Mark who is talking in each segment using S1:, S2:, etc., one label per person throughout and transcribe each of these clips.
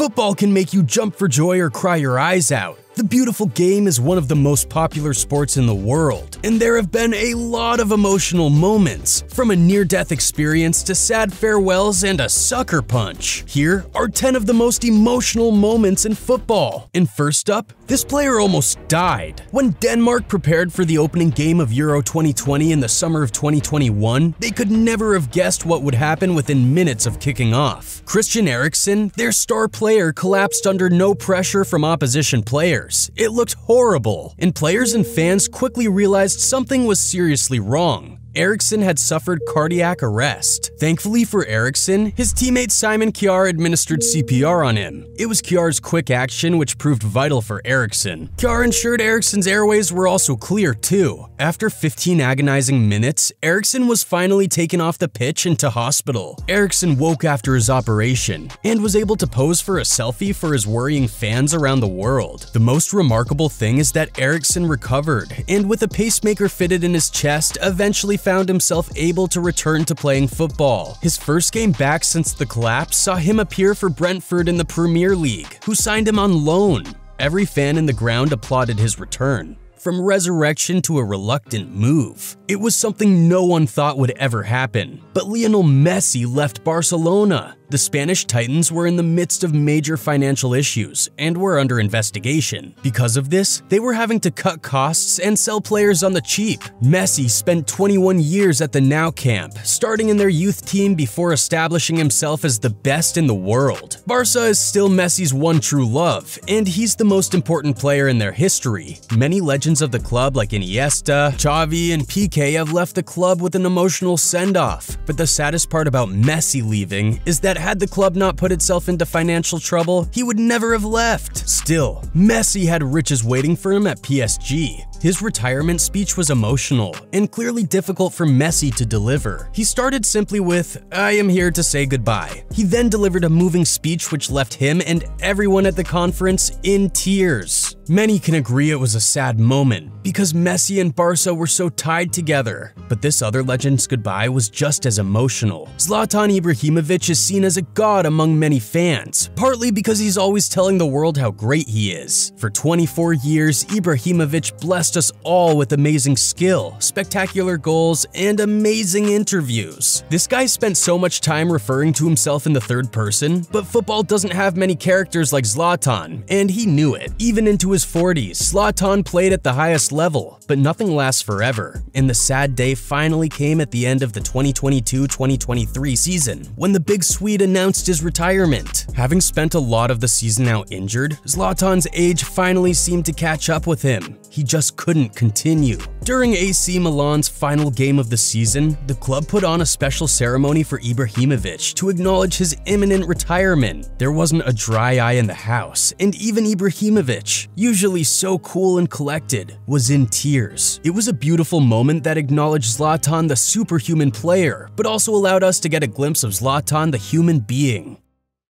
S1: Football can make you jump for joy or cry your eyes out. The beautiful game is one of the most popular sports in the world, and there have been a lot of emotional moments, from a near death experience to sad farewells and a sucker punch. Here are 10 of the most emotional moments in football. And first up, this player almost died. When Denmark prepared for the opening game of Euro 2020 in the summer of 2021, they could never have guessed what would happen within minutes of kicking off. Christian Eriksen, their star player, collapsed under no pressure from opposition players. It looked horrible, and players and fans quickly realized something was seriously wrong. Eriksen had suffered cardiac arrest. Thankfully for Eriksen, his teammate Simon Kjaer administered CPR on him. It was Kjaer's quick action which proved vital for Eriksen. Kjaer ensured Eriksen's airways were also clear too. After 15 agonizing minutes, Eriksen was finally taken off the pitch and to hospital. Eriksen woke after his operation and was able to pose for a selfie for his worrying fans around the world. The most remarkable thing is that Eriksen recovered and with a pacemaker fitted in his chest eventually found himself able to return to playing football. His first game back since the collapse saw him appear for Brentford in the Premier League, who signed him on loan. Every fan in the ground applauded his return. From resurrection to a reluctant move. It was something no one thought would ever happen. But Lionel Messi left Barcelona. The Spanish Titans were in the midst of major financial issues and were under investigation. Because of this, they were having to cut costs and sell players on the cheap. Messi spent 21 years at the Nou Camp, starting in their youth team before establishing himself as the best in the world. Barca is still Messi's one true love, and he's the most important player in their history. Many legends of the club like Iniesta, Xavi, and Piqué have left the club with an emotional send-off. But the saddest part about Messi leaving is that had the club not put itself into financial trouble, he would never have left. Still, Messi had riches waiting for him at PSG. His retirement speech was emotional and clearly difficult for Messi to deliver. He started simply with, I am here to say goodbye. He then delivered a moving speech which left him and everyone at the conference in tears. Many can agree it was a sad moment because Messi and Barca were so tied together, but this other legend's goodbye was just as emotional. Zlatan Ibrahimovic is seen as a god among many fans, partly because he's always telling the world how great he is. For 24 years, Ibrahimovic blessed us all with amazing skill, spectacular goals, and amazing interviews. This guy spent so much time referring to himself in the third person, but football doesn't have many characters like Zlatan, and he knew it. Even into his 40s, Zlatan played at the highest level, but nothing lasts forever, and the sad day finally came at the end of the 2022-2023 season, when the big Swede announced his retirement. Having spent a lot of the season out injured, Zlatan's age finally seemed to catch up with him. He just couldn't continue. During AC Milan's final game of the season, the club put on a special ceremony for Ibrahimovic to acknowledge his imminent retirement. There wasn't a dry eye in the house, and even Ibrahimovic, usually so cool and collected, was in tears. It was a beautiful moment that acknowledged Zlatan the superhuman player, but also allowed us to get a glimpse of Zlatan the human being.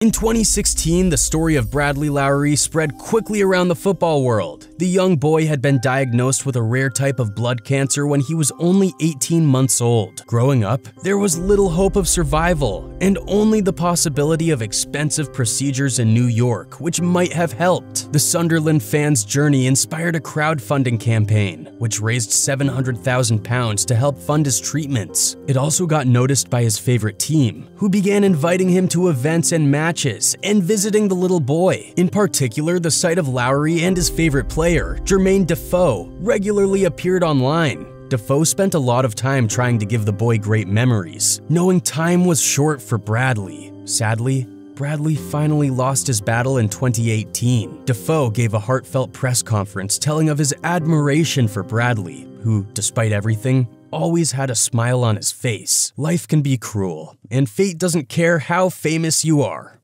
S1: In 2016, the story of Bradley Lowery spread quickly around the football world. The young boy had been diagnosed with a rare type of blood cancer when he was only 18 months old. Growing up, there was little hope of survival and only the possibility of expensive procedures in New York, which might have helped. The Sunderland fans' journey inspired a crowdfunding campaign, which raised £700,000 to help fund his treatments. It also got noticed by his favorite team, who began inviting him to events and matches matches and visiting the little boy. In particular, the sight of Lowery and his favorite player, Jermaine Defoe, regularly appeared online. Defoe spent a lot of time trying to give the boy great memories, knowing time was short for Bradley. Sadly, Bradley finally lost his battle in 2018. Defoe gave a heartfelt press conference telling of his admiration for Bradley, who, despite everything, always had a smile on his face. Life can be cruel, and fate doesn't care how famous you are.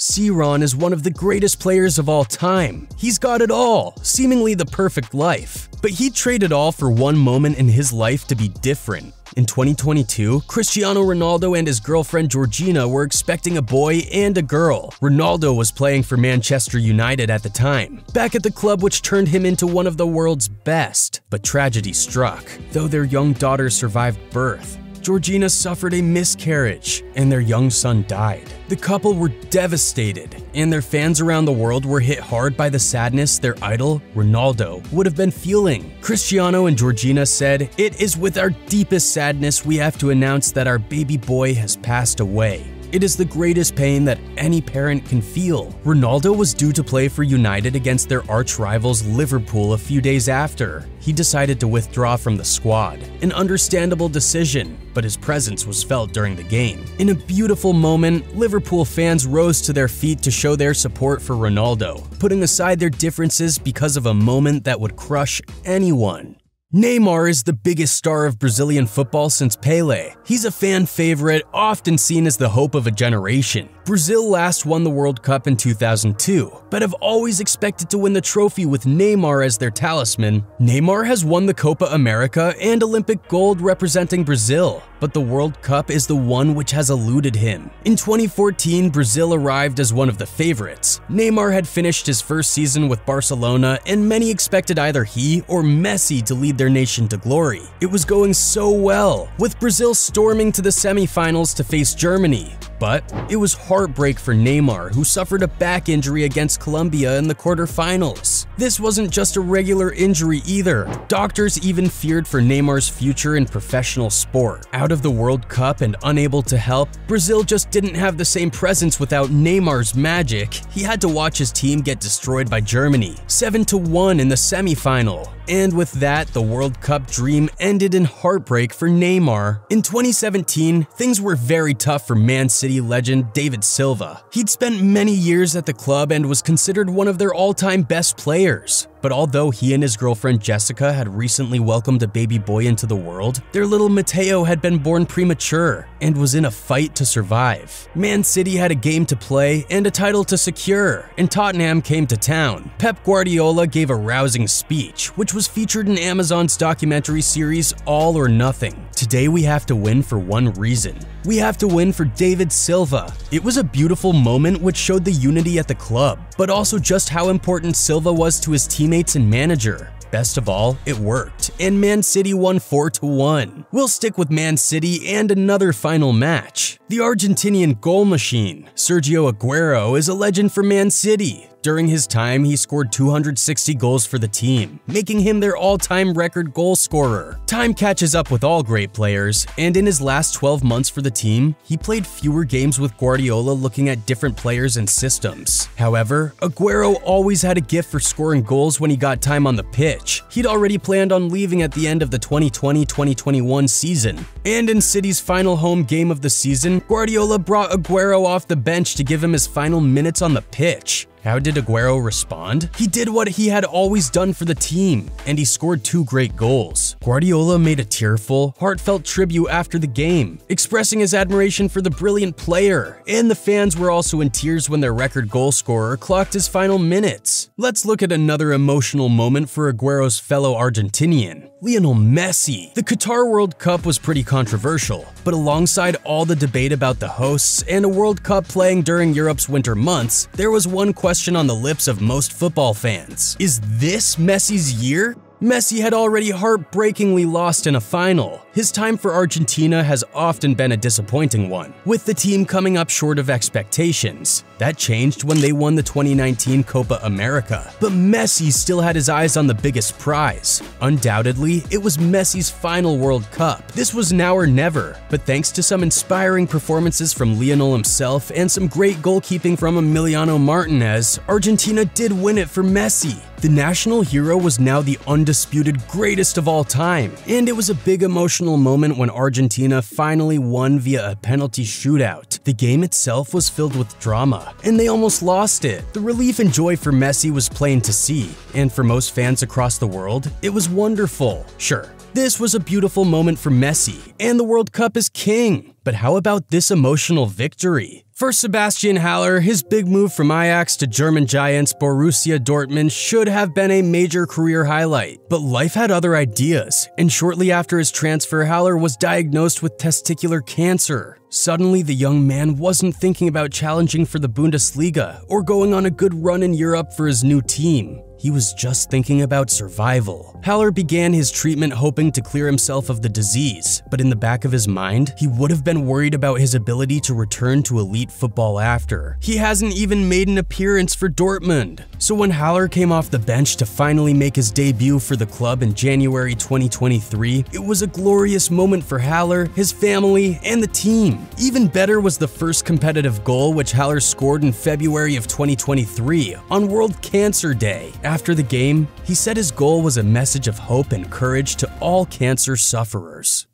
S1: C-Ron is one of the greatest players of all time. He's got it all, seemingly the perfect life. But he traded all for one moment in his life to be different. In 2022, Cristiano Ronaldo and his girlfriend Georgina were expecting a boy and a girl. Ronaldo was playing for Manchester United at the time, back at the club which turned him into one of the world's best. But tragedy struck. Though their young daughter survived birth, Georgina suffered a miscarriage and their young son died. The couple were devastated, and their fans around the world were hit hard by the sadness their idol, Ronaldo, would have been feeling. Cristiano and Georgina said, It is with our deepest sadness we have to announce that our baby boy has passed away. It is the greatest pain that any parent can feel. Ronaldo was due to play for United against their arch rivals Liverpool a few days after. He decided to withdraw from the squad. An understandable decision, but his presence was felt during the game. In a beautiful moment, Liverpool fans rose to their feet to show their support for Ronaldo, putting aside their differences because of a moment that would crush anyone. Neymar is the biggest star of Brazilian football since Pele. He's a fan favorite, often seen as the hope of a generation. Brazil last won the World Cup in 2002, but have always expected to win the trophy with Neymar as their talisman. Neymar has won the Copa America and Olympic gold representing Brazil, but the World Cup is the one which has eluded him. In 2014, Brazil arrived as one of the favorites. Neymar had finished his first season with Barcelona, and many expected either he or Messi to lead their nation to glory. It was going so well, with Brazil storming to the semifinals to face Germany. But it was heartbreak for Neymar, who suffered a back injury against Colombia in the quarterfinals. This wasn't just a regular injury either. Doctors even feared for Neymar's future in professional sport. Out of the World Cup and unable to help, Brazil just didn't have the same presence without Neymar's magic. He had to watch his team get destroyed by Germany, 7-1 in the semifinal. And with that, the World Cup dream ended in heartbreak for Neymar. In 2017, things were very tough for Man City legend David Silva. He'd spent many years at the club and was considered one of their all-time best players. But although he and his girlfriend Jessica had recently welcomed a baby boy into the world, their little Mateo had been born premature and was in a fight to survive. Man City had a game to play and a title to secure, and Tottenham came to town. Pep Guardiola gave a rousing speech, which was featured in Amazon's documentary series All or Nothing. Today we have to win for one reason. We have to win for David Silva. It was a beautiful moment which showed the unity at the club, but also just how important Silva was to his teammates and manager. Best of all, it worked, and Man City won 4-1. We'll stick with Man City and another final match. The Argentinian goal machine, Sergio Aguero, is a legend for Man City. During his time, he scored 260 goals for the team, making him their all-time record goal scorer. Time catches up with all great players, and in his last 12 months for the team, he played fewer games with Guardiola looking at different players and systems. However, Aguero always had a gift for scoring goals when he got time on the pitch. He'd already planned on leaving at the end of the 2020-2021 season, and in City's final home game of the season, Guardiola brought Aguero off the bench to give him his final minutes on the pitch. How did Aguero respond? He did what he had always done for the team, and he scored two great goals. Guardiola made a tearful, heartfelt tribute after the game, expressing his admiration for the brilliant player, and the fans were also in tears when their record goal scorer clocked his final minutes. Let's look at another emotional moment for Aguero's fellow Argentinian, Lionel Messi. The Qatar World Cup was pretty controversial, but alongside all the debate about the hosts and a World Cup playing during Europe's winter months, there was one question on the lips of most football fans. Is this Messi's year? Messi had already heartbreakingly lost in a final. His time for Argentina has often been a disappointing one, with the team coming up short of expectations. That changed when they won the 2019 Copa America, but Messi still had his eyes on the biggest prize. Undoubtedly, it was Messi's final World Cup. This was now or never, but thanks to some inspiring performances from Lionel himself and some great goalkeeping from Emiliano Martinez, Argentina did win it for Messi. The national hero was now the undisputed greatest of all time, and it was a big emotional moment when Argentina finally won via a penalty shootout. The game itself was filled with drama, and they almost lost it. The relief and joy for Messi was plain to see, and for most fans across the world, it was wonderful. Sure, this was a beautiful moment for Messi, and the World Cup is king. But how about this emotional victory? For Sebastian Haller, his big move from Ajax to German giants Borussia Dortmund should have been a major career highlight. But life had other ideas, and shortly after his transfer, Haller was diagnosed with testicular cancer. Suddenly, the young man wasn't thinking about challenging for the Bundesliga or going on a good run in Europe for his new team. He was just thinking about survival. Haller began his treatment hoping to clear himself of the disease, but in the back of his mind, he would have been worried about his ability to return to elite football after. He hasn't even made an appearance for Dortmund. So when Haller came off the bench to finally make his debut for the club in January 2023, it was a glorious moment for Haller, his family, and the team. Even better was the first competitive goal which Haller scored in February of 2023 on World Cancer Day. After the game, he said his goal was a message of hope and courage to all cancer sufferers.